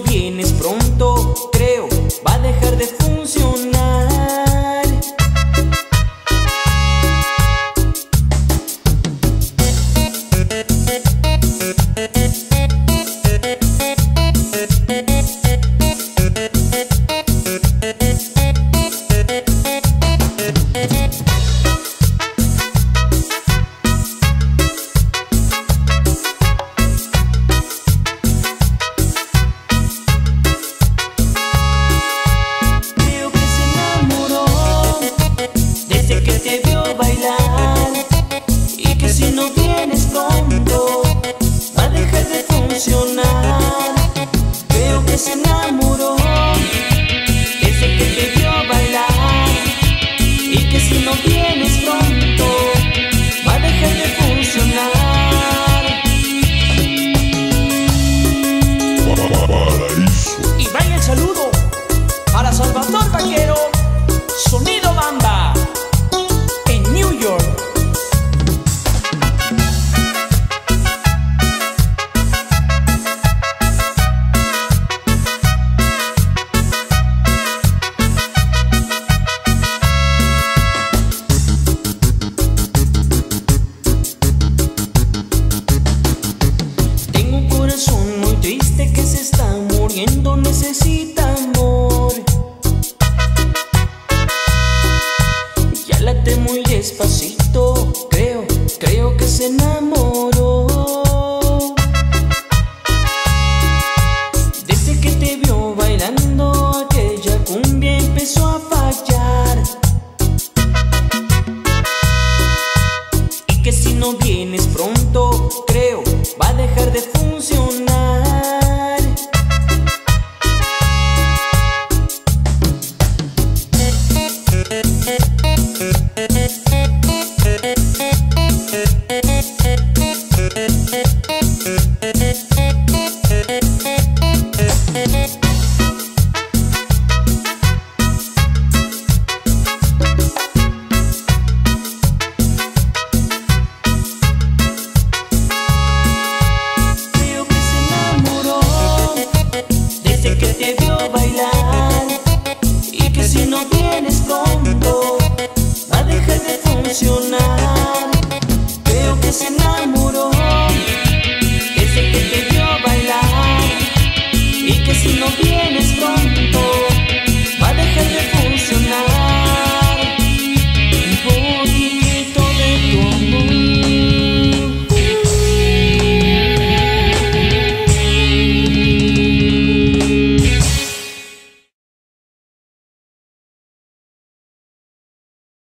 vienes pronto, creo, va a dejar de Salvador Vaquero, Sonido Bamba, en New York. Tengo un corazón muy triste que se está muriendo, necesita Muy despacito, creo, creo que se enamoró. Desde que te vio bailando aquella cumbia empezó a fallar. Y que si no vienes pronto, creo, va a dejar de funcionar. No vienes pronto va a dejar de funcionar. Creo que se enamoró desde que te vio bailar y que si no vienes